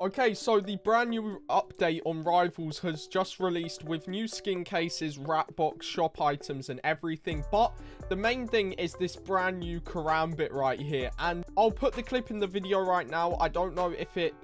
Okay, so the brand new update on Rivals has just released with new skin cases, wrap box, shop items, and everything. But the main thing is this brand new Karambit right here. And I'll put the clip in the video right now. I don't know if it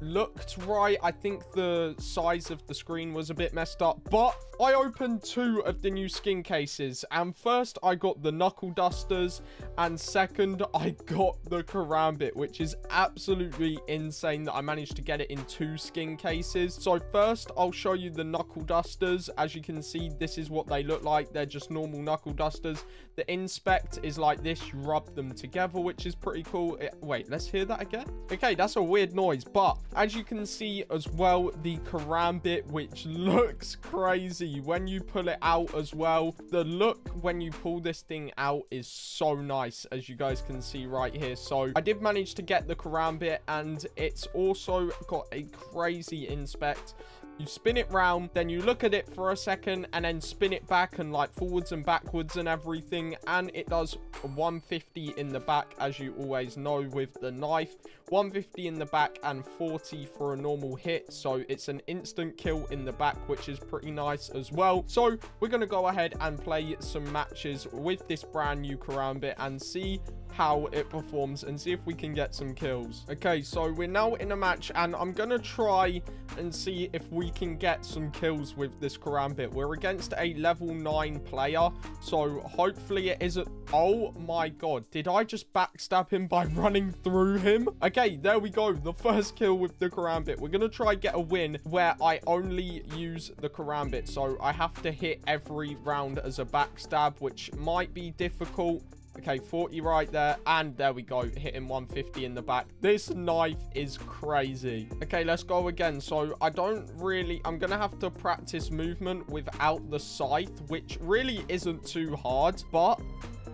looked right. I think the size of the screen was a bit messed up, but I opened two of the new skin cases, and first I got the Knuckle Dusters, and second I got the Karambit, which is absolutely insane that I managed to get it in two skin cases. So first, I'll show you the Knuckle Dusters. As you can see, this is what they look like. They're just normal Knuckle Dusters. The Inspect is like this. You rub them together, which is pretty cool. It, wait, let's hear that again. Okay, that's a weird noise, but as you can see as well, the Karambit, which looks crazy when you pull it out as well. The look when you pull this thing out is so nice, as you guys can see right here. So I did manage to get the Karambit, and it's also got a crazy inspect. You spin it round, then you look at it for a second, and then spin it back and like forwards and backwards and everything. And it does 150 in the back, as you always know with the knife. 150 in the back and 40 for a normal hit. So it's an instant kill in the back, which is pretty nice as well. So we're going to go ahead and play some matches with this brand new Karambit and see how it performs and see if we can get some kills. Okay, so we're now in a match and I'm going to try and see if we can get some kills with this Karambit. We're against a level 9 player, so hopefully it isn't... Oh my god, did I just backstab him by running through him? Okay, there we go, the first kill with the Karambit. We're going to try get a win where I only use the Karambit, so I have to hit every round as a backstab, which might be difficult. Okay, 40 right there. And there we go. Hitting 150 in the back. This knife is crazy. Okay, let's go again. So I don't really... I'm going to have to practice movement without the scythe, which really isn't too hard. But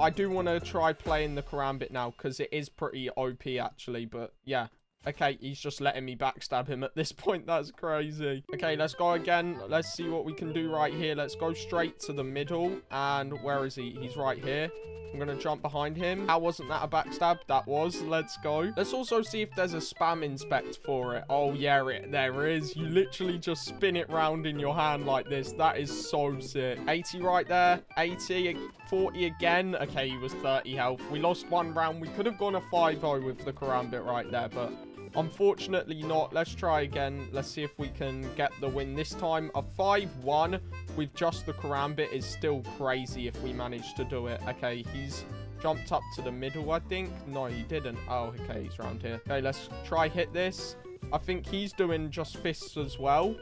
I do want to try playing the Karambit now because it is pretty OP actually. But yeah, Okay, he's just letting me backstab him at this point. That's crazy. Okay, let's go again. Let's see what we can do right here. Let's go straight to the middle. And where is he? He's right here. I'm going to jump behind him. How wasn't that a backstab? That was. Let's go. Let's also see if there's a spam inspect for it. Oh, yeah, it, there is. You literally just spin it round in your hand like this. That is so sick. 80 right there. 80. 40 again. Okay, he was 30 health. We lost one round. We could have gone a 5-0 with the Karambit right there, but Unfortunately not. Let's try again. Let's see if we can get the win this time. A 5-1 with just the Karambit is still crazy if we manage to do it. Okay, he's jumped up to the middle, I think. No, he didn't. Oh, okay, he's around here. Okay, let's try hit this. I think he's doing just fists as well.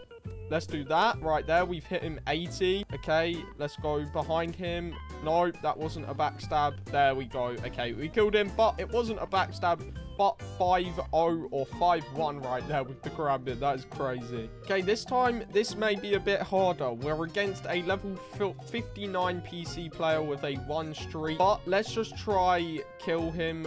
Let's do that. Right there, we've hit him 80. Okay, let's go behind him. No, that wasn't a backstab. There we go. Okay, we killed him, but it wasn't a backstab 5-0 or 5-1 right there with the Karambit. That is crazy. Okay, this time, this may be a bit harder. We're against a level 59 PC player with a 1 streak. But let's just try kill him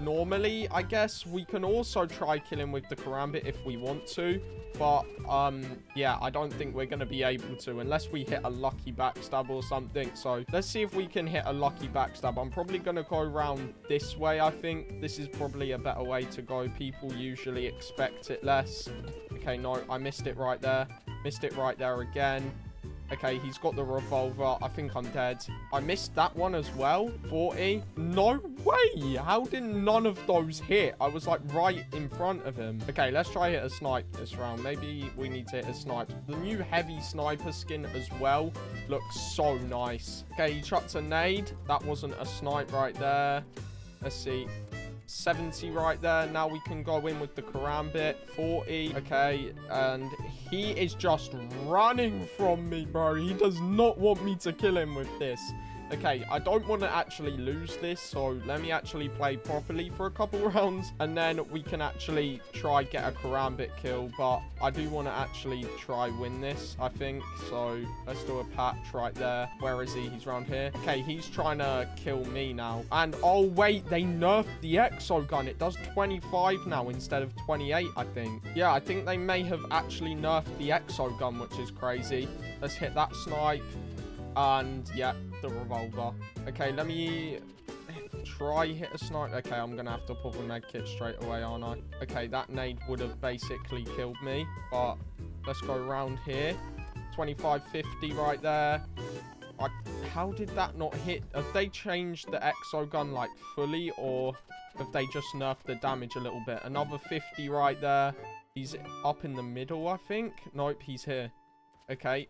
normally, I guess. We can also try killing with the Karambit if we want to. But, um, yeah, I don't think we're going to be able to unless we hit a lucky backstab or something. So, let's see if we can hit a lucky backstab. I'm probably going to go around this way, I think. This is probably a better way to go. People usually expect it less. Okay, no, I missed it right there. Missed it right there again. Okay, he's got the revolver. I think I'm dead. I missed that one as well. 40. No way. How did none of those hit? I was like right in front of him. Okay, let's try hit a snipe this round. Maybe we need to hit a snipe. The new heavy sniper skin as well looks so nice. Okay, he chucked a nade. That wasn't a snipe right there. Let's see. 70 right there. Now we can go in with the Karambit. 40. Okay. And he is just running from me, bro. He does not want me to kill him with this. Okay, I don't want to actually lose this, so let me actually play properly for a couple rounds, and then we can actually try get a Karambit kill, but I do want to actually try win this, I think, so let's do a patch right there. Where is he? He's around here. Okay, he's trying to kill me now, and oh, wait, they nerfed the Exo gun. It does 25 now instead of 28, I think. Yeah, I think they may have actually nerfed the Exo gun, which is crazy. Let's hit that snipe. And, yeah, the revolver. Okay, let me try hit a snipe. Okay, I'm going to have to pull the med kit straight away, aren't I? Okay, that nade would have basically killed me. But let's go around here. 2550 right there. I, how did that not hit? Have they changed the exo gun like fully or have they just nerfed the damage a little bit? Another 50 right there. He's up in the middle, I think. Nope, he's here. Okay.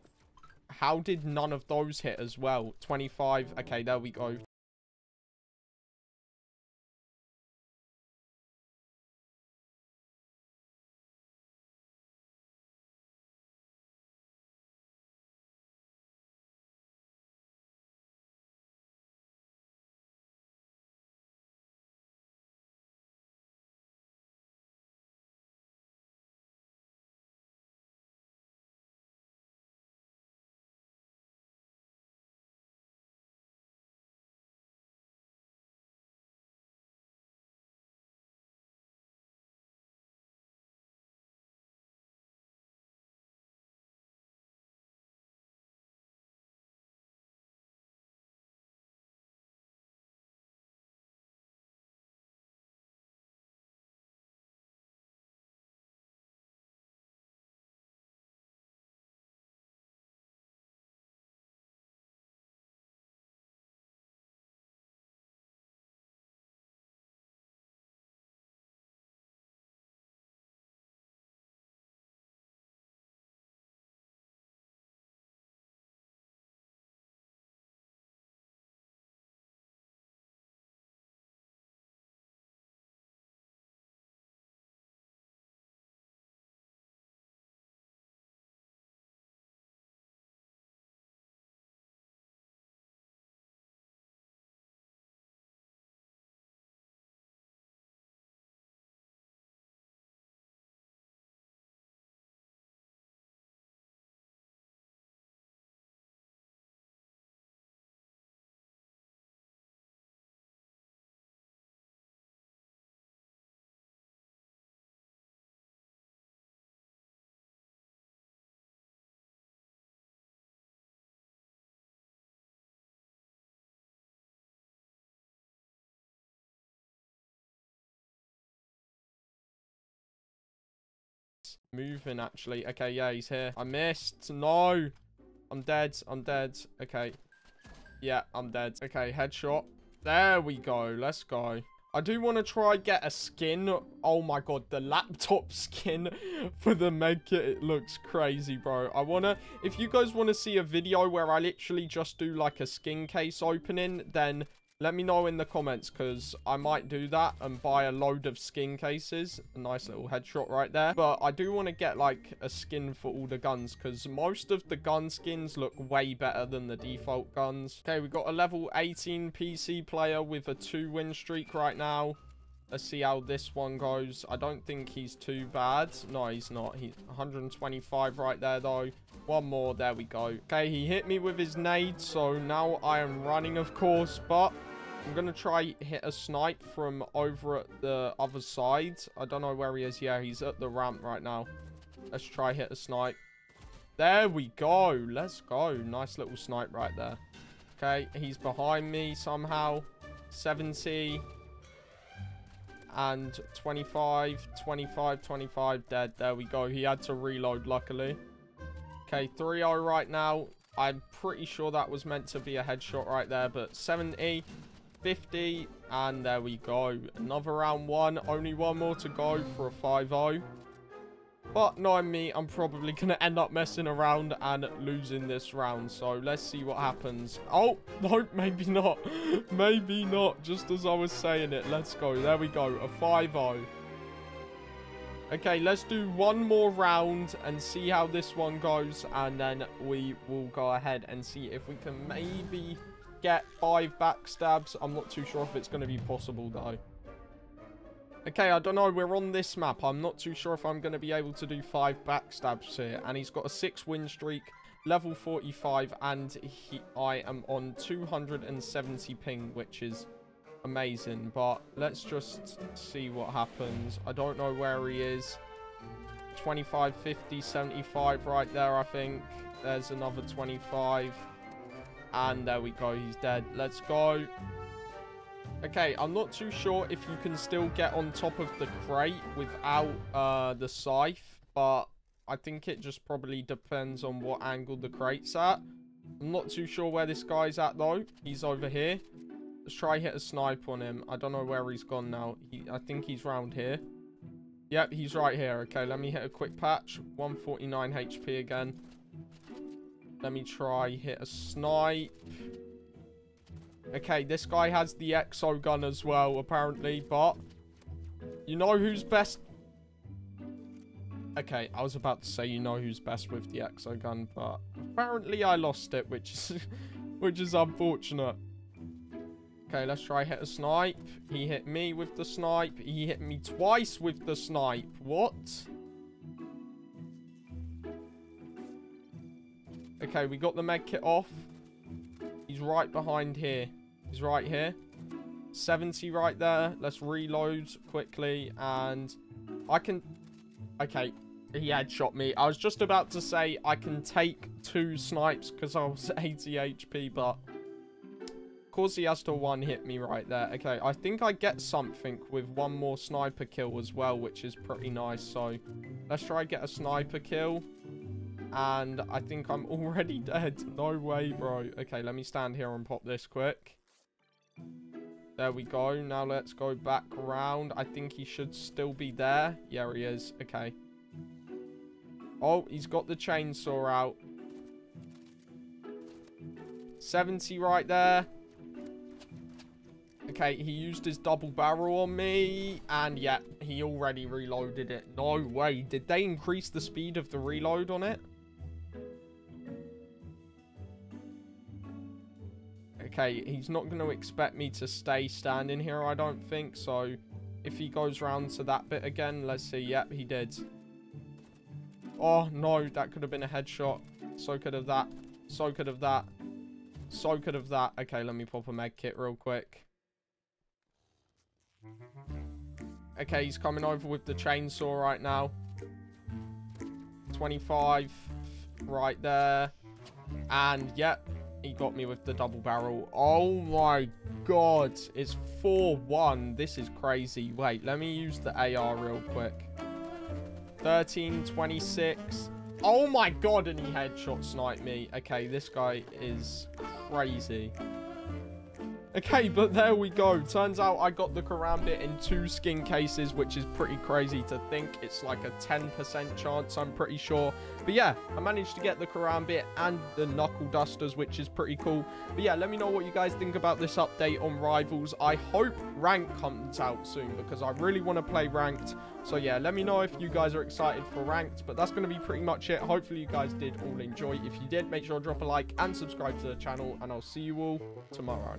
How did none of those hit as well? 25. Okay, there we go. Moving, actually. Okay, yeah, he's here. I missed. No. I'm dead. I'm dead. Okay. Yeah, I'm dead. Okay, headshot. There we go. Let's go. I do want to try get a skin. Oh my god, the laptop skin for the medkit. It looks crazy, bro. I want to... If you guys want to see a video where I literally just do like a skin case opening, then let me know in the comments because I might do that and buy a load of skin cases. A nice little headshot right there. But I do want to get like a skin for all the guns because most of the gun skins look way better than the default guns. Okay, we've got a level 18 PC player with a two win streak right now. Let's see how this one goes. I don't think he's too bad. No, he's not. He's 125 right there, though. One more. There we go. Okay, he hit me with his nade, so now I am running, of course, but I'm going to try hit a snipe from over at the other side. I don't know where he is. Yeah, he's at the ramp right now. Let's try hit a snipe. There we go. Let's go. Nice little snipe right there. Okay, he's behind me somehow. 70 and 25, 25, 25 dead. There we go. He had to reload, luckily. Okay, 3-0 right now. I'm pretty sure that was meant to be a headshot right there, but 70, 50. And there we go. Another round one. Only one more to go for a 5-0. But knowing me, I'm probably going to end up messing around and losing this round. So let's see what happens. Oh, no, maybe not. maybe not. Just as I was saying it. Let's go. There we go. A 5-0. Okay, let's do one more round and see how this one goes. And then we will go ahead and see if we can maybe get five backstabs. I'm not too sure if it's going to be possible, though. Okay, I don't know. We're on this map. I'm not too sure if I'm going to be able to do five backstabs here. And he's got a six win streak, level 45, and he, I am on 270 ping, which is amazing. But let's just see what happens. I don't know where he is. 25, 50, 75 right there, I think. There's another 25. And there we go. He's dead. Let's go. Okay, I'm not too sure if you can still get on top of the crate without uh, the scythe, but I think it just probably depends on what angle the crate's at. I'm not too sure where this guy's at, though. He's over here. Let's try hit a snipe on him. I don't know where he's gone now. He, I think he's round here. Yep, he's right here. Okay, let me hit a quick patch. 149 HP again. Let me try hit a snipe. Okay, this guy has the exo gun as well, apparently, but you know who's best? Okay, I was about to say you know who's best with the exo gun, but apparently I lost it, which is which is unfortunate. Okay, let's try hit a snipe. He hit me with the snipe. He hit me twice with the snipe. What? Okay, we got the med kit off. He's right behind here. He's right here. 70 right there. Let's reload quickly. And I can... Okay, he headshot me. I was just about to say I can take two snipes because I was 80 HP, but... Of course he has to one-hit me right there. Okay, I think I get something with one more sniper kill as well, which is pretty nice. So, let's try get a sniper kill. And I think I'm already dead. No way, bro. Okay, let me stand here and pop this quick. There we go. Now let's go back around. I think he should still be there. Yeah, he is. Okay. Oh, he's got the chainsaw out. 70 right there. Okay, he used his double barrel on me. And yeah, he already reloaded it. No way. Did they increase the speed of the reload on it? Okay, he's not going to expect me to stay standing here, I don't think. So, if he goes round to that bit again, let's see. Yep, he did. Oh, no, that could have been a headshot. So could have that. So could have that. So could have that. Okay, let me pop a med kit real quick. Okay, he's coming over with the chainsaw right now. 25 right there. And, yep, he got me with the double barrel. Oh my god. It's 4-1. This is crazy. Wait, let me use the AR real quick. 13, 26. Oh my god, and he headshot sniped me. Okay, this guy is crazy. Okay, but there we go. Turns out I got the Karambit in two skin cases, which is pretty crazy to think. It's like a 10% chance, I'm pretty sure. But yeah, I managed to get the Karambit and the Knuckle Dusters, which is pretty cool. But yeah, let me know what you guys think about this update on Rivals. I hope Rank comes out soon because I really want to play Ranked. So yeah, let me know if you guys are excited for Ranked. But that's going to be pretty much it. Hopefully you guys did all enjoy. If you did, make sure to drop a like and subscribe to the channel. And I'll see you all tomorrow.